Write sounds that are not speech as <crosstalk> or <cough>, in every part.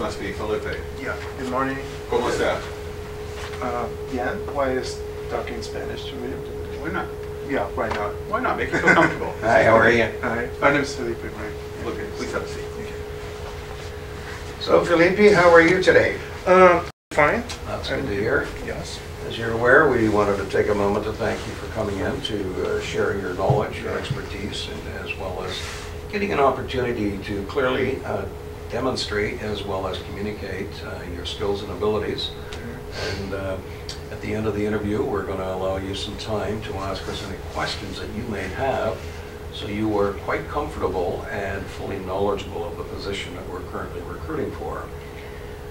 must be Felipe. Yeah, good morning. ¿Cómo está? Uh, Yan, why is talking Spanish to me? Why not? Yeah, why not? Why not? Make you feel comfortable. <laughs> Hi, how are you? Hi, my name is Felipe, right? Look, please have a seat. So Felipe, how are you today? Um, fine. That's good to hear. Yes. As you're aware, we wanted to take a moment to thank you for coming in to uh, share your knowledge, your expertise, and as well as getting an opportunity to clearly uh, demonstrate as well as communicate uh, your skills and abilities. And uh, at the end of the interview, we're going to allow you some time to ask us any questions that you may have so you are quite comfortable and fully knowledgeable of the position that we're currently recruiting for.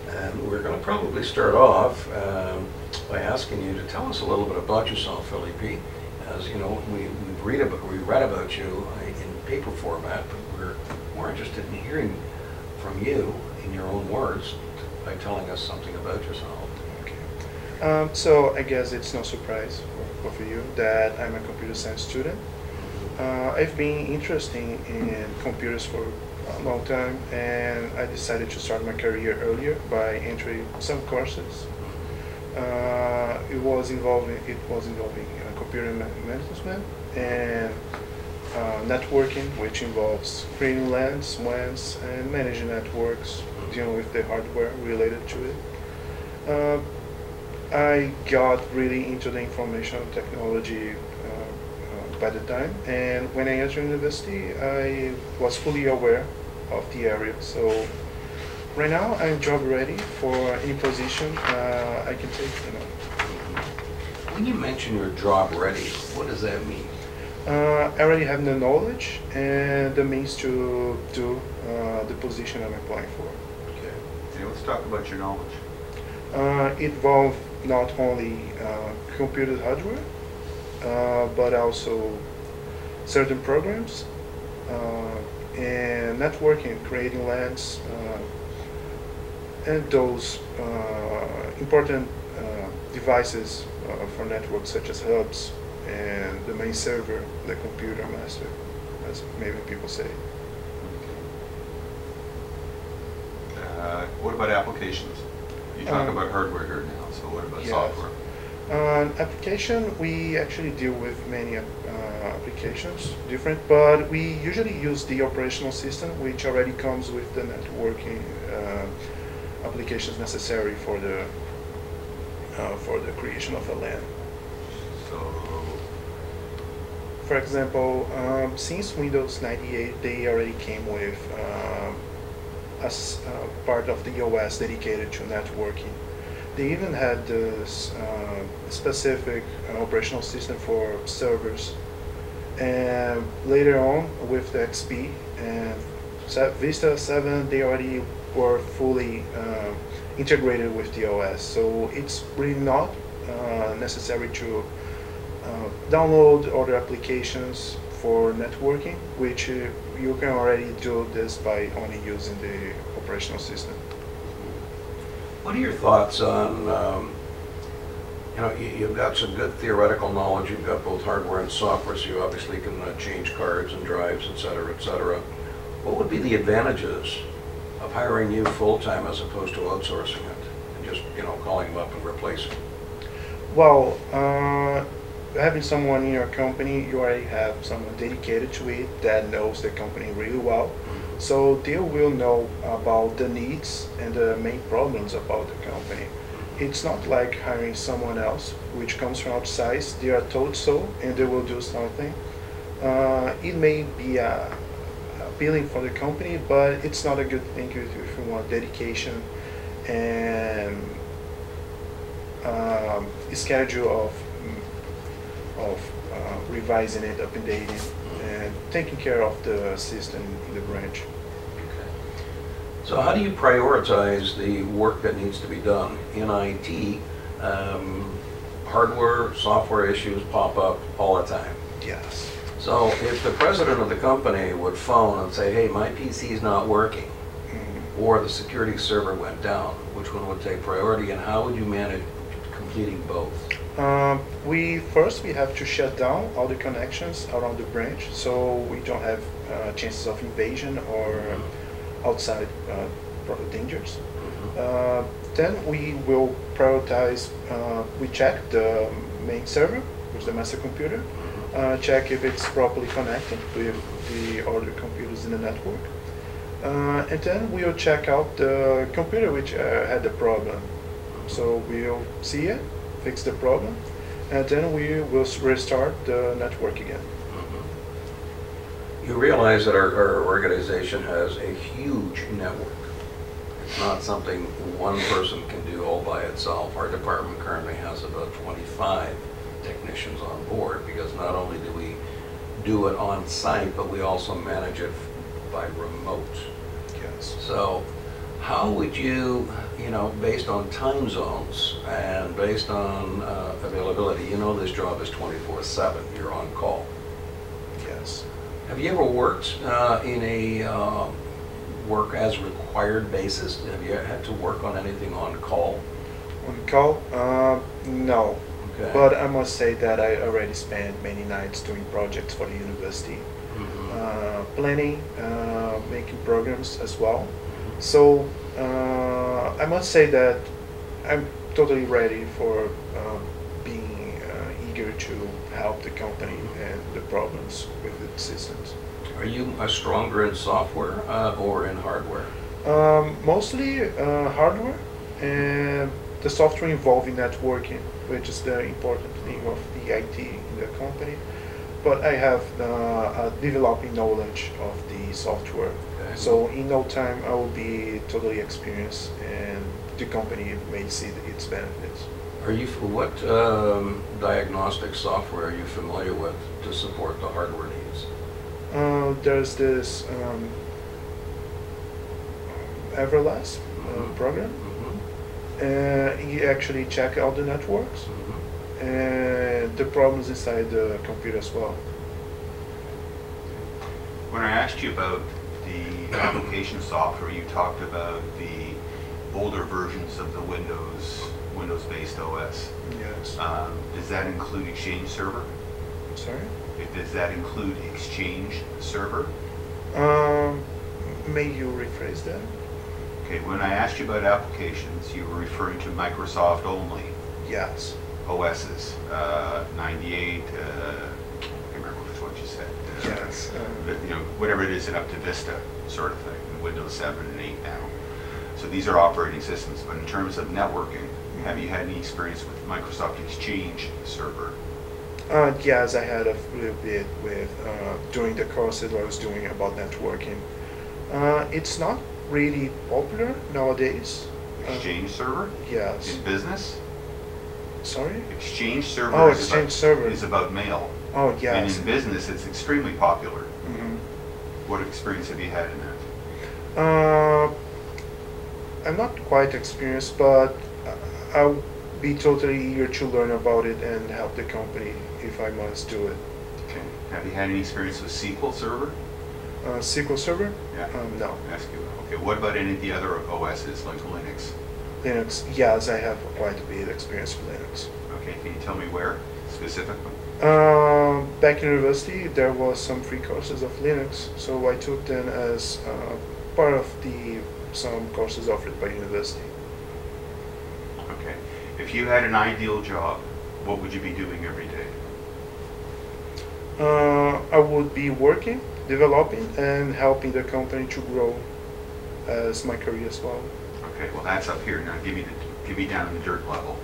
And we're going to probably start off um, by asking you to tell us a little bit about yourself, Felipe. As you know, we, we read about we read about you in paper format, but we're more interested in hearing from you in your own words by telling us something about yourself. Okay. Um, so I guess it's no surprise for of you that I'm a computer science student. Uh, I've been interested in computers for a long time, and I decided to start my career earlier by entering some courses. Uh, it was involving it was involving uh, computer ma- management and uh, networking, which involves creating LANs, WANs, and managing networks, dealing with the hardware related to it. Uh, I got really into the information technology uh, uh, by the time, and when I entered university, I was fully aware of the area. So right now, I'm job ready for any position I can take. You know, When you mention your job ready, what does that mean? Uh, I already have the knowledge and the means to do uh, the position I'm applying for. Okay. Let's talk about your knowledge. Uh, it involve not only uh, computer hardware, uh, but also certain programs uh, and networking, creating LANs, uh, and those uh, important uh, devices uh, for networks such as hubs and the main server, the computer master, as maybe people say. Uh, what about applications? You talk Um, about hardware here now, so what about yes. software? On application, we actually deal with many uh, applications, different, but we usually use the operational system, which already comes with the networking uh, applications necessary for the uh, for the creation of a LAN. So, For example, um, since Windows 98, they already came with um, as uh, part of the OS dedicated to networking. They even had this uh, specific operational system for servers. And later on, with the XP and Vista 7, they already were fully uh, integrated with the OS. So it's really not uh, necessary to download other applications for networking, which uh, you can already do this by only using the operational system. What are your thoughts on, um, you know, you- you've got some good theoretical knowledge, you've got both hardware and software, so you obviously can uh, change cards and drives, et cetera, et cetera. What would be the advantages of hiring you full-time as opposed to outsourcing it? And just, you know, calling them up and replacing? Well, uh, having someone in your company, you already have someone dedicated to it that knows the company really well. So they will know about the needs and the main problems about the company. It's not like hiring someone else, which comes from outside. They are told so, and they will do something. Uh, it may be uh, appealing for the company, but it's not a good thing if if you want dedication and um, schedule of of uh, revising it, updating, and taking care of the system in the branch. Okay. So how do you prioritize the work that needs to be done in IT? Um, Hardware, software issues pop up all the time. Yes. So if the president of the company would phone and say, hey, my PC is not working, Mhm. or the security server went down, which one would take priority, and how would you manage completing both? Um, we first we have to shut down all the connections around the branch, so we don't have uh, chances of invasion or outside uh, dangers. Uh, then we will prioritize, uh, we check the main server, which is the master computer, uh, check if it's properly connected with the other computers in the network. Uh, and then we'll check out the computer which uh, had the problem. So we'll see it, fix the problem, and then we will restart the network again. Mm-hmm. You realize that our, our organization has a huge network. It's not something one person can do all by itself. Our department currently has about 25 technicians on board because not only do we do it on site, but we also manage it by remote. Yes. So how would you, you know, based on time zones and based on uh, availability, you know this job is 24/7, you're on call. Yes. Have you ever worked uh, in a uh, work as required basis? Have you had to work on anything on call? On call? Uh, no. Okay. But I must say that I already spent many nights doing projects for the university, Mhm. uh, planning, uh, making programs as well. So uh, I must say that I'm totally ready for uh, being uh, eager to help the company and the problems with the systems. Are you stronger in software uh, or in hardware? Um, mostly uh, hardware and the software involving networking, which is the important thing of the IT in the company. But I have uh, a developing knowledge of the software. Okay. So in no time I will be totally experienced and the company may see its benefits. Are you, what um, diagnostic software are you familiar with to support the hardware needs? Uh, there's this um, Everest uh, Mhm. program. Mhm. Uh, you actually check out the networks. Mhm. And the problems inside the computer as well. When I asked you about the application software, you talked about the older versions of the Windows, Windows-based OS. Yes. Um, Does that include Exchange Server? Sorry. Does that include Exchange Server? Um, may you rephrase that? Okay, when I asked you about applications, you were referring to Microsoft only Yes. OSs, uh, 98, uh, I can't remember which one you said. uh, Yes. um, you know, whatever it is, and up to Vista sort of thing, Windows 7 and 8 now. So these are operating systems, but in terms of networking, have you had any experience with Microsoft Exchange Server? Uh, yes, I had a little bit with uh, during the course that I was doing about networking. Uh, it's not really popular nowadays. Uh, Exchange Server? yes. In business? Sorry. Exchange Server Oh, is Exchange about, Server. is about mail. Oh And yes. in business, it's extremely popular. Mm -hmm. What experience have you had in that? Uh, I'm not quite experienced, but I'll be totally eager to learn about it and help the company if I must do it. Okay. Have you had any experience with SQL Server? Uh, SQL Server? Yeah. Um, no. Ask you. Okay. What about any of the other OSs like Linux? Linux? Yes, I have quite a bit of experience with Linux. Okay. Can you tell me where specifically? Um, back in university, there was some free courses of Linux, so I took them as uh, part of the some courses offered by university. Okay. If you had an ideal job, what would you be doing every day? Uh, I would be working, developing, and helping the company to grow as my career as well. Okay. Well, that's up here. Now, give me the give me down to the dirt level.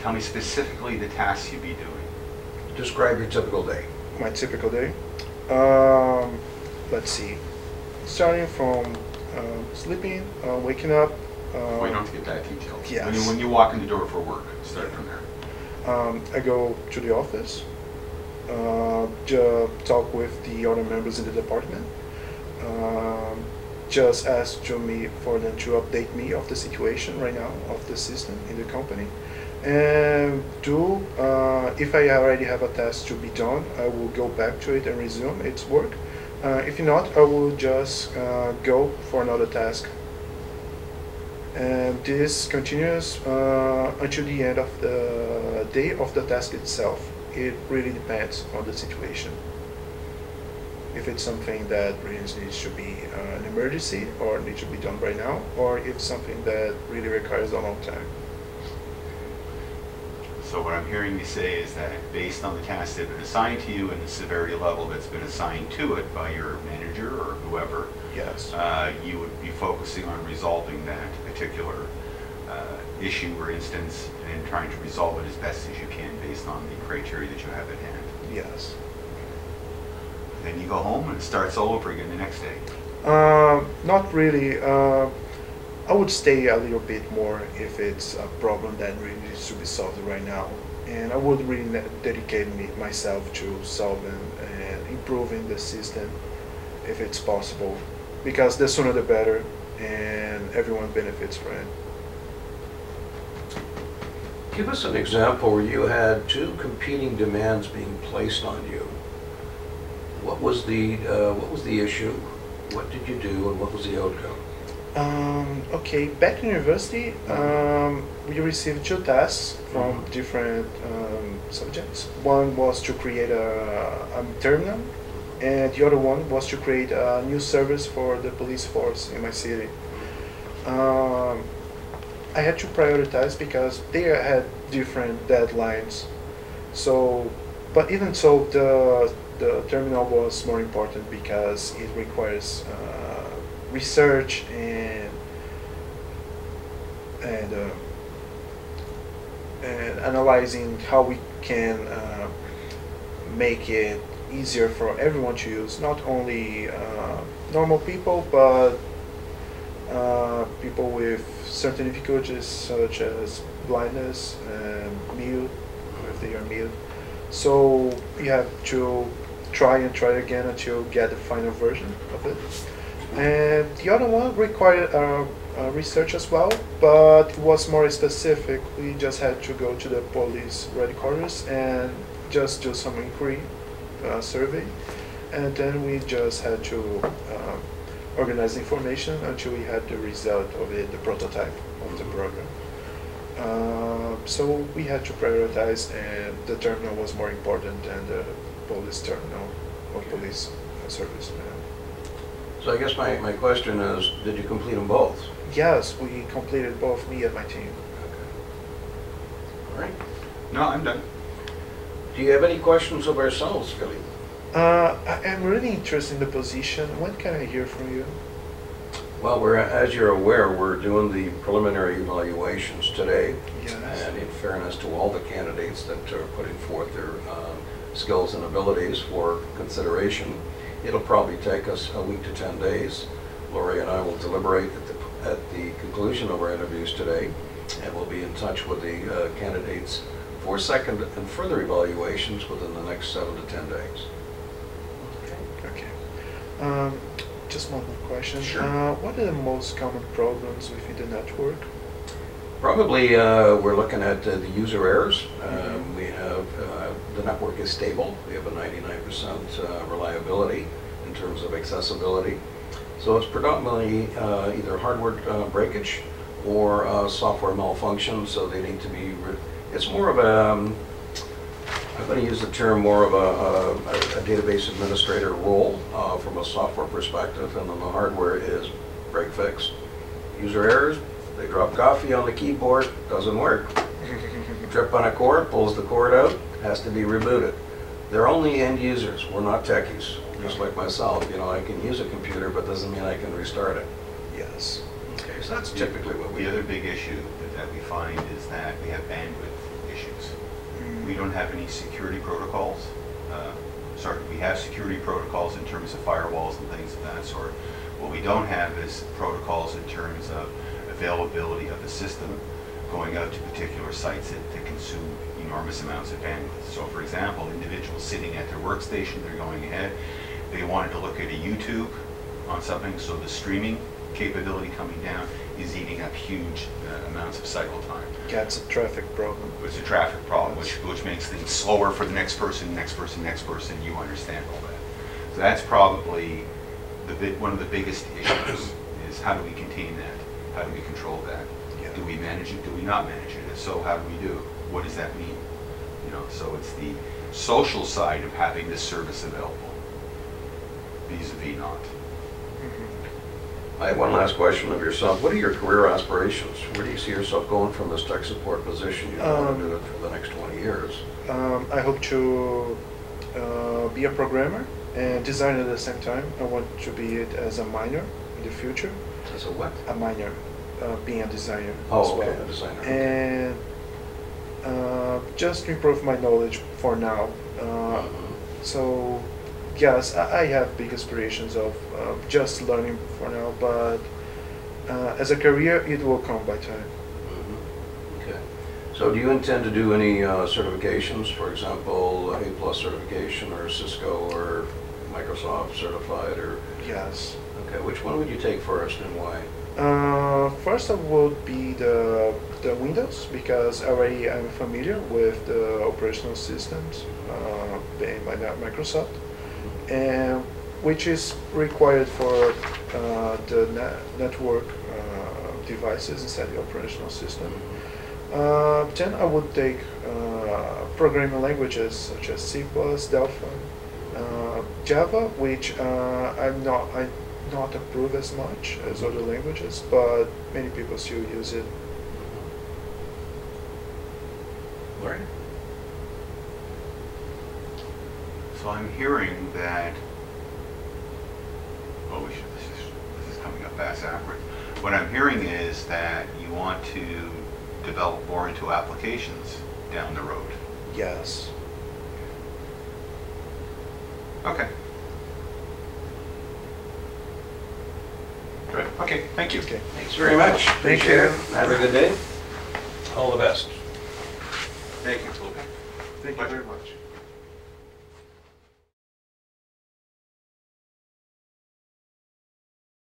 Tell me specifically the tasks you'd be doing. Describe your typical day. My typical day. Um, let's see. Starting from um, sleeping, uh, waking up. Um, we don't have to get that detailed. When you, yes. when you walk in the door for work, start from there. Um, I go to the office, uh, ju- talk with the other members in the department, um, just ask to me for them to update me of the situation right now of the system in the company, and do uh, if I already have a task to be done, I will go back to it and resume its work. Uh, if not, I will just uh, go for another task and this continues uh, until the end of the day of the task itself. It really depends on the situation. If it's something that really needs to be uh, an emergency or needs to be done right now, or if something that really requires a long time. So what I'm hearing you say is that based on the tasks that have been assigned to you and the severity level that's been assigned to it by your manager or whoever, Yes. uh, you would be focusing on resolving that particular uh, issue or instance and trying to resolve it as best as you can based on the criteria that you have at hand. Yes. Then you go home and it starts all over again the next day. Um, not really. Uh, I would stay a little bit more if it's a problem that really needs to be solved right now. And I would really ne- dedicate me, myself to solving and improving the system if it's possible. Because the sooner the better, and everyone benefits from it. Give us an example where you had two competing demands being placed on you. What was the, uh, what was the issue? What did you do and what was the outcome? Um, okay, back in university, um, we received two tasks from Mhm. different um, subjects. One was to create a, a terminal, and the other one was to create a new service for the police force in my city. Um, I had to prioritize because they had different deadlines. So, but even so, the the terminal was more important because it requires uh, research and and uh, and analyzing how we can uh, make it easier for everyone to use, not only uh, normal people, but uh, people with certain difficulties such as blindness and mute, if they are mute. So you have to try and try again until you get the final version of it. And the other one required uh, uh, research as well, but it was more specific. We just had to go to the police headquarters and just do some inquiry uh, survey, and then we just had to uh, organize information until we had the result of it, the prototype of the program. Uh, so we had to prioritize, and the terminal was more important than the police terminal or police uh, service. uh, So I guess my, my question is, did you complete them both? Yes, we completed both, me and my team. Okay. All right. No, I'm done. Do you have any questions of ourselves, Philly? Uh, I am really interested in the position. When can I hear from you? Well, we're, as you're aware, we're doing the preliminary evaluations today. Yes. And in fairness to all the candidates that are putting forth their um, skills and abilities for consideration, it'll probably take us a week to 10 days. Lori and I will deliberate at the, at the conclusion of our interviews today, and we'll be in touch with the uh, candidates for second and further evaluations within the next seven to 10 days. Okay. Um, just one more question. Sure. Uh, what are the most common problems within the network? Probably, uh, we're looking at uh, the user errors. Um, We have, uh, the network is stable. We have a 99% uh, reliability in terms of accessibility. So it's predominantly uh, either hardware uh, breakage or software malfunction, so they need to be, it's more of a, um, I'm going to use the term more of a, a- a database administrator role from a software perspective, and then the hardware is break fix. User errors, they drop coffee on the keyboard, doesn't work. <laughs> Trip on a cord, pulls the cord out, has to be rebooted. They're only end users, we're not techies, just like myself, you know, I can use a computer, but doesn't mean I can restart it. yes. Okay, so that's typically what we The do. other big issue that- that we find is that we have bandwidth issues. Mm. We don't have any security protocols. Uh, Sorry, we have security protocols in terms of firewalls and things of that sort. What we don't have is protocols in terms of availability of the system going out to particular sites that that consume enormous amounts of bandwidth. So for example, individuals sitting at their workstation, they're going ahead, they wanted to look at a YouTube on something, so the streaming capability coming down is eating up huge uh, amounts of cycle time. That's a traffic problem. It's a traffic problem, which, which makes things slower for the next person, next person, next person, you understand all that. So that's probably the big, one of the biggest issues, is how do we contain that? How do we control that? Yeah. Do we manage it, do we not manage it? If so, how do we do? What does that mean? You know, so it's the social side of having this service available. vis-à-vis not. Mhm. I have one last question of yourself. What are your career aspirations? Where do you see yourself going from this tech support position? You want Um, to do it for the next 20 years. Um, I hope to uh, be a programmer and designer at the same time. I want to be it as a minor in the future. As a what? A minor, uh, being a designer as Oh, okay, well. a designer. And uh, just to improve my knowledge for now. Uh, Mhm. so, yes, I, I have big aspirations of uh, just learning for now, but uh, as a career, it will come by time. Mhm. Okay. So do you intend to do any uh, certifications, for example, A plus certification or Cisco or Microsoft certified or, Yes. Okay, which one would you take first and why? Uh, first of would be the, the Windows because already I'm familiar with the operational systems uh, by Microsoft, and which is required for uh, the ne- network uh, devices inside the operational system. Uh, then I would take uh, programming languages such as C++, Delphi, uh, Java, which I'm not I not approve as much as other languages, but many people still use it. Larry? So I'm hearing that, oh, we should, this is, this is coming up fast afterwards. What I'm hearing is that you want to develop more into applications down the road. Yes. Okay. Good, okay, thank you. Okay. Thanks very much. Thank Appreciate you. it. Have a good day. All the best. Thank you, Luca. Thank you you very very much.